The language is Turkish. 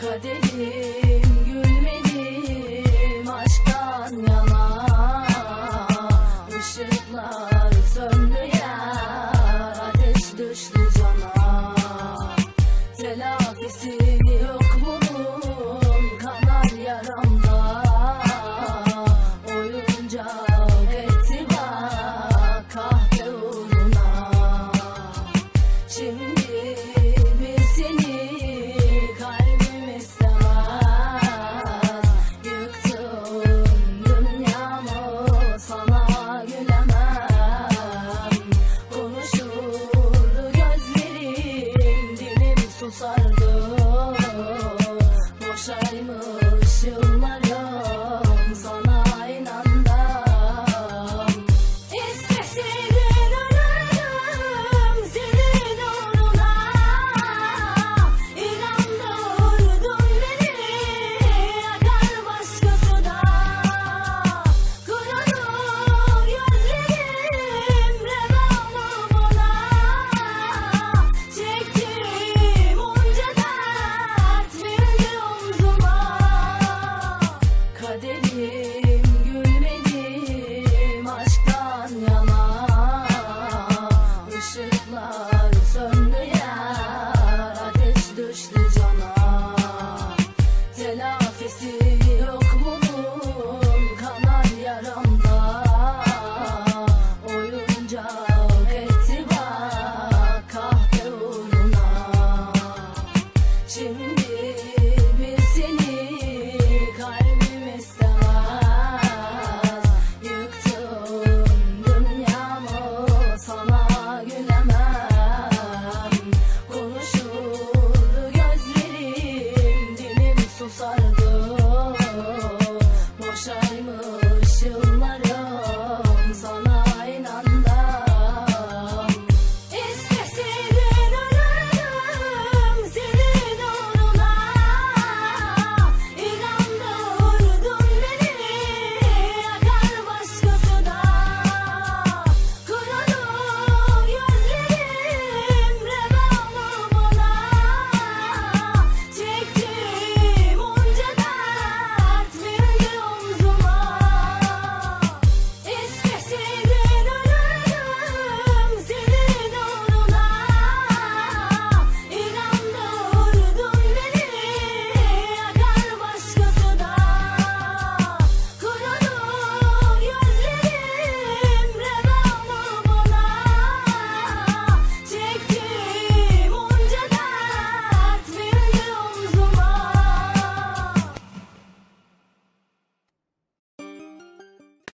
kaderim gülmedim aşktan yana. Işıklar sönmeyen ateş düştü cana. Telafisi yok bunun kanar yaram I'm sorry. Telaffisi